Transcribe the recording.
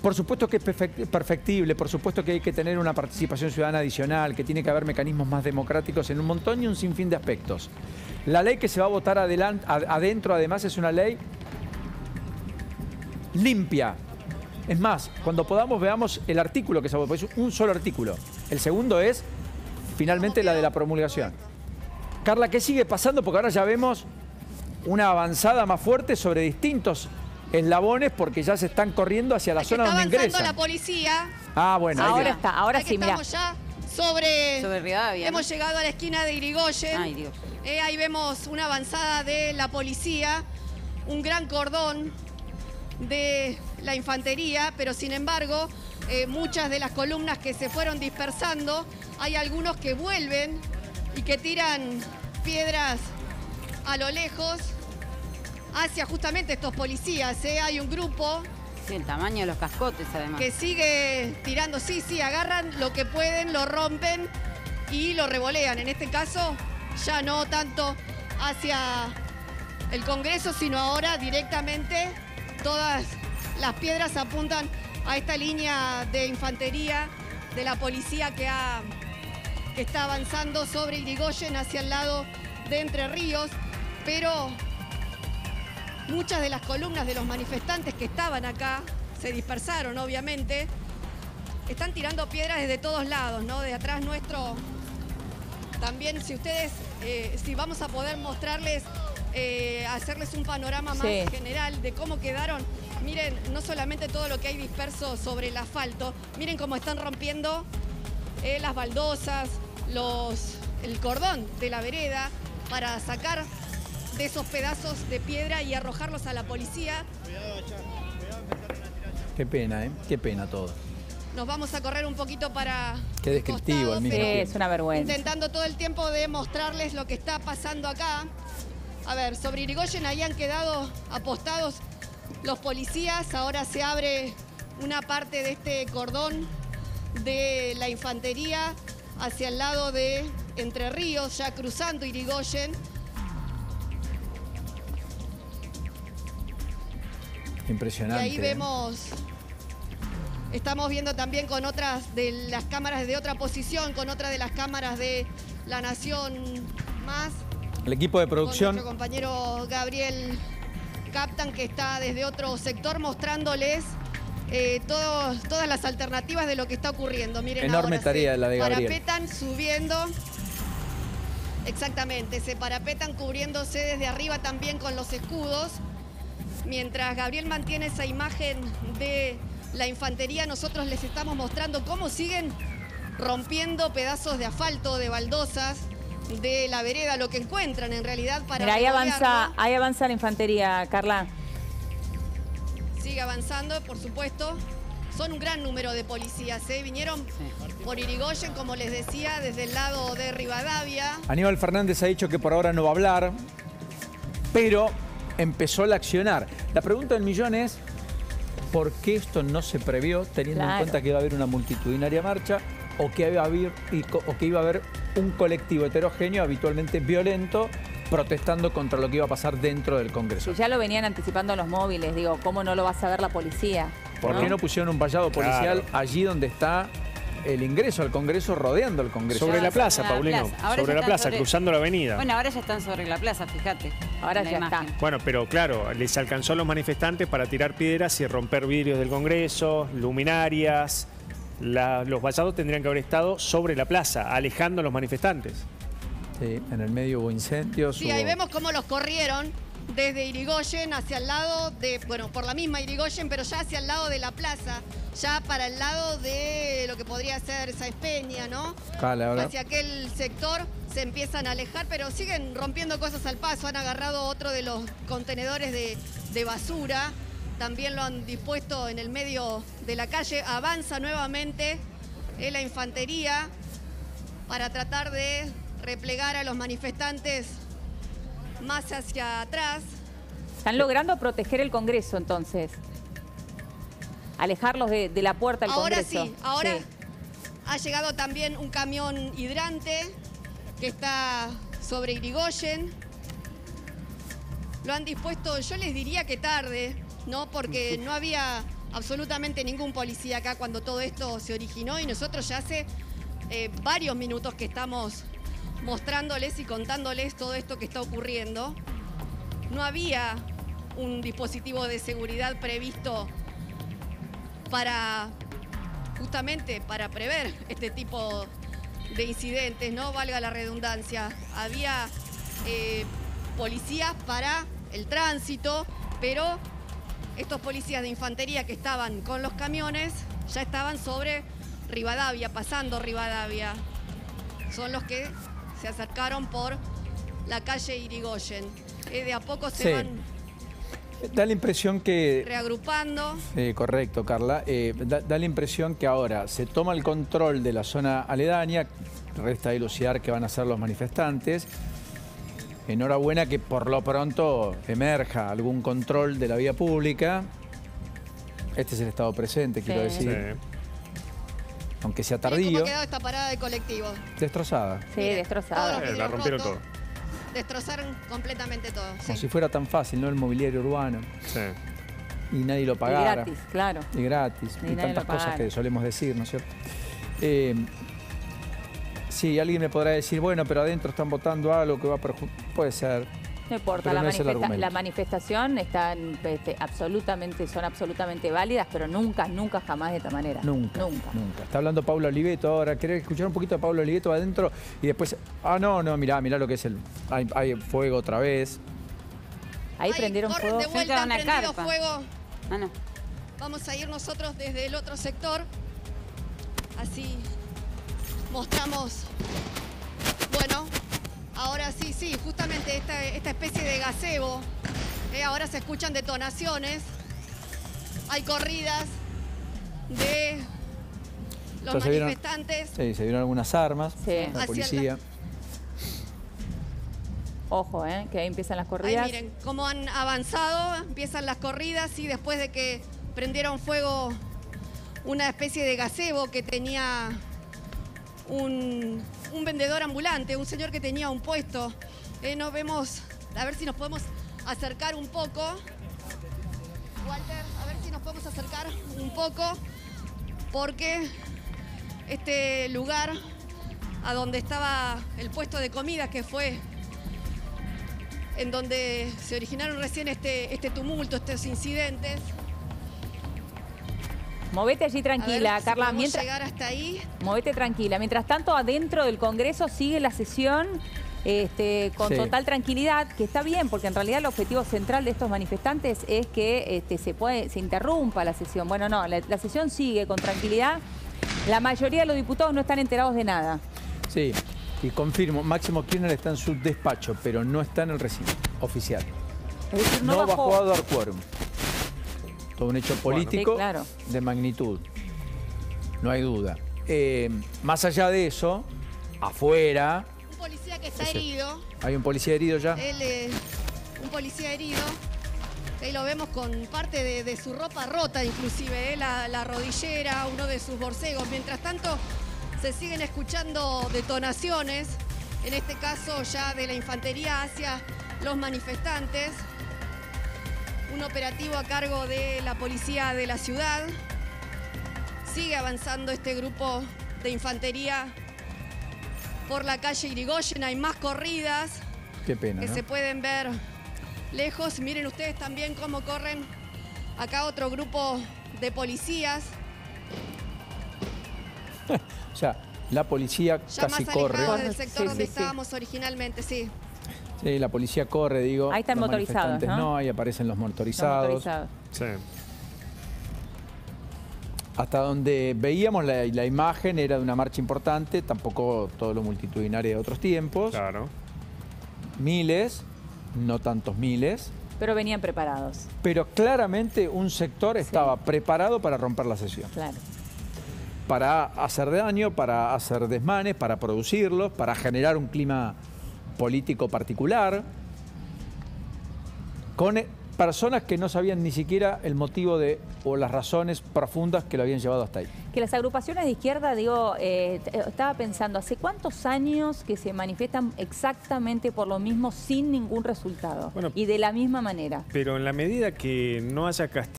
Por supuesto que es perfec- perfectible, por supuesto que hay que tener una participación ciudadana adicional, que tiene que haber mecanismos más democráticos en un montón y un sinfín de aspectos. La ley que se va a votar adentro, además, es una ley limpia. Es más, cuando podamos veamos el artículo que se va a votar, es un solo artículo. El segundo es, finalmente, la de la promulgación. Carla, ¿qué sigue pasando? Porque ahora ya vemos una avanzada más fuerte sobre distintos eslabones porque ya se están corriendo hacia la Aquí zona está donde avanzando ingresan. la policía. Ah, bueno. Ahora está, ahora Aquí sí, mira. estamos ya sobre... Sobre Rivadavia, Hemos llegado a la esquina de Irigoyen. Ay, Dios. Eh, ahí vemos una avanzada de la policía, un gran cordón de la infantería, pero sin embargo, eh, muchas de las columnas que se fueron dispersando, hay algunos que vuelven y que tiran piedras a lo lejos hacia justamente estos policías. ¿eh? Hay un grupo Sí, el tamaño de los cascotes, además. que sigue tirando, sí, sí, agarran lo que pueden, lo rompen y lo revolean. En este caso, ya no tanto hacia el Congreso, sino ahora directamente todas las piedras apuntan a esta línea de infantería de la policía que, ha, que está avanzando sobre Irigoyen hacia el lado de Entre Ríos, pero Muchas de las columnas de los manifestantes que estaban acá se dispersaron, obviamente. Están tirando piedras desde todos lados, ¿no? De atrás nuestro. También, si ustedes, eh, si vamos a poder mostrarles, eh, hacerles un panorama más Sí. general de cómo quedaron. Miren, no solamente todo lo que hay disperso sobre el asfalto, miren cómo están rompiendo eh, las baldosas, los, el cordón de la vereda para sacar de esos pedazos de piedra y arrojarlos a la policía. Qué pena, ¿eh? Qué pena todo. Nos vamos a correr un poquito para Qué descriptivo Sí, mismo es una vergüenza. intentando todo el tiempo de mostrarles lo que está pasando acá. A ver, sobre Irigoyen ahí han quedado apostados los policías. Ahora se abre una parte de este cordón de la infantería hacia el lado de Entre Ríos, ya cruzando Irigoyen. Y Impresionante. ahí ¿eh? vemos, estamos viendo también con otras de las cámaras de otra posición, con otra de las cámaras de La Nación Más, El equipo de con producción nuestro compañero Gabriel Captan, que está desde otro sector mostrándoles eh, todos- todas las alternativas de lo que está ocurriendo. Miren Enorme ahora, tarea se la de Gabriel. Parapetan subiendo. Exactamente, se parapetan cubriéndose desde arriba también con los escudos. Mientras Gabriel mantiene esa imagen de la infantería, nosotros les estamos mostrando cómo siguen rompiendo pedazos de asfalto, de baldosas, de la vereda, lo que encuentran en realidad para Mira, ahí avanza, revolearlo. ahí avanza la infantería, Carla. Sigue avanzando, por supuesto. Son un gran número de policías, ¿eh? Vinieron por Irigoyen, como les decía, desde el lado de Rivadavia. Aníbal Fernández ha dicho que por ahora no va a hablar, pero empezó el accionar. La pregunta del millón es, ¿por qué esto no se previó teniendo en cuenta que iba a haber una multitudinaria marcha o que, iba a haber, y co- o que iba a haber un colectivo heterogéneo habitualmente violento protestando contra lo que iba a pasar dentro del Congreso? Ya lo venían anticipando en los móviles, digo, ¿cómo no lo va a saber la policía? ¿Por qué no pusieron un vallado policial Claro. allí donde está el ingreso al Congreso, rodeando el Congreso? Sobre la plaza, sobre la Paulino. plaza. Sobre la están plaza, sobre- cruzando la avenida. Bueno, ahora ya están sobre la plaza, fíjate. Ahora la ya imagen. está. Bueno, pero claro, les alcanzó a los manifestantes para tirar piedras y romper vidrios del Congreso, luminarias. La- los vallados tendrían que haber estado sobre la plaza, alejando a los manifestantes. Sí, en el medio hubo incendios. Sí, hubo- ahí vemos cómo los corrieron desde Irigoyen hacia el lado de, bueno, por la misma Irigoyen, pero ya hacia el lado de la plaza, ya para el lado de lo que podría ser Sáenz Peña, ¿no? Ah. Hacia aquel sector se empiezan a alejar, pero siguen rompiendo cosas al paso. Han agarrado otro de los contenedores de, de basura, también lo han dispuesto en el medio de la calle. Avanza nuevamente eh, la infantería para tratar de replegar a los manifestantes más hacia atrás. Están logrando proteger el Congreso, entonces. Alejarlos de, de la puerta del Ahora Congreso. sí, ahora Sí. ha llegado también un camión hidrante que está sobre Irigoyen. Lo han dispuesto, yo les diría que tarde, ¿no? Porque no había absolutamente ningún policía acá cuando todo esto se originó y nosotros ya hace eh, varios minutos que estamos mostrándoles y contándoles todo esto que está ocurriendo. No había un dispositivo de seguridad previsto para justamente para prever este tipo de incidentes, no valga la redundancia. Había eh, policías para el tránsito, pero estos policías de infantería que estaban con los camiones ya estaban sobre Rivadavia, pasando Rivadavia. Son los que se acercaron por la calle Irigoyen. Eh, de a poco se Sí. van Da la impresión que... reagrupando. Sí, correcto, Carla. Eh, da, da la impresión que ahora se toma el control de la zona aledaña, resta dilucidar qué van a hacer los manifestantes. Enhorabuena que por lo pronto emerja algún control de la vía pública. Este es el estado presente, quiero Sí. decir, aunque sea Miren cómo tardío, ha quedado esta parada de colectivo. destrozada, Sí, los Eh, la rompieron rotos, todo. Destrozaron completamente todo. sí. como si fuera tan fácil, ¿no? El mobiliario urbano Sí. y nadie lo Y pagara. gratis, claro. Y gratis. Y Y, tantas cosas que solemos decir, ¿no es cierto? Eh, sí, alguien me podrá decir, bueno, pero adentro están votando algo que va a perjudicar. Puede ser. No importa, la, no manifesta- la manifestación están este, absolutamente, son absolutamente válidas, pero nunca, nunca jamás de esta manera. Nunca. Nunca. Nunca. Está hablando Pablo Oliveto ahora. ¿Querés escuchar un poquito a Pablo Oliveto adentro? Y después. Ah, no, no, mirá, mirá lo que es el. Hay, hay fuego otra vez. Ahí Ay, prendieron fuego. de Cerca vuelta, de han una prendido carpa. fuego. Ah, no. Vamos a ir nosotros desde el otro sector. Así mostramos. Sí, justamente esta, esta especie de gazebo. eh, ahora se escuchan detonaciones. Hay corridas de los Ya se vieron- manifestantes. Sí, se vieron algunas armas. Sí. La policía. Ojo, ¿eh? que ahí empiezan las Ahí corridas. miren cómo han avanzado, empiezan las corridas y después de que prendieron fuego una especie de gazebo que tenía un, un vendedor ambulante, un señor que tenía un puesto. Eh, nos vemos, a ver si nos podemos acercar un poco. Walter, a ver si nos podemos acercar un poco, porque este lugar a donde estaba el puesto de comida que fue en donde se originaron recién este, este tumulto, estos incidentes. Movete allí tranquila, ver si Carla. podemos Mientras, llegar hasta ahí. movete tranquila. Mientras tanto, adentro del Congreso sigue la sesión este, con Sí. total tranquilidad, que está bien, porque en realidad el objetivo central de estos manifestantes es que este, se, puede, se interrumpa la sesión. Bueno, no, la, la sesión sigue con tranquilidad. La mayoría de los diputados no están enterados de nada. Sí. Y confirmo, Máximo Kirchner está en su despacho, pero no está en el recinto oficial. Es decir, No, no, bajó a dar quórum. Todo un hecho político Sí, claro. de magnitud. No hay duda. Eh, más allá de eso, afuera, que está herido. hay un policía herido ya. Él, eh, un policía herido. Ahí lo vemos con parte de, de su ropa rota, inclusive, eh, la, la rodillera, uno de sus borcegos. Mientras tanto, se siguen escuchando detonaciones, en este caso ya de la infantería hacia los manifestantes. Un operativo a cargo de la policía de la ciudad. Sigue avanzando este grupo de infantería por la calle Irigoyen. Hay más corridas Qué pena, que ¿no? se pueden ver lejos. Miren ustedes también cómo corren acá otro grupo de policías. O sea, la policía Ya casi más corre. del Sí, sector sí, donde sí. estábamos originalmente, sí. Sí, la policía corre, digo. Ahí están Los motorizados, ¿no? No, ahí aparecen los Los motorizados. motorizados. Sí. Hasta donde veíamos la, la imagen era de una marcha importante, tampoco todo lo multitudinario de otros tiempos. Claro. Miles, no tantos miles, Pero venían preparados, pero claramente un sector estaba preparado para romper la sesión. claro. Para hacer daño, para hacer desmanes, para producirlos, para generar un clima político particular, con eh, personas que no sabían ni siquiera el motivo de o las razones profundas que lo habían llevado hasta ahí. Que las agrupaciones de izquierda, digo, eh, t- estaba pensando, ¿hace cuántos años que se manifiestan exactamente por lo mismo sin ningún resultado? Bueno. y de la misma manera. Pero en la medida que no haya castigo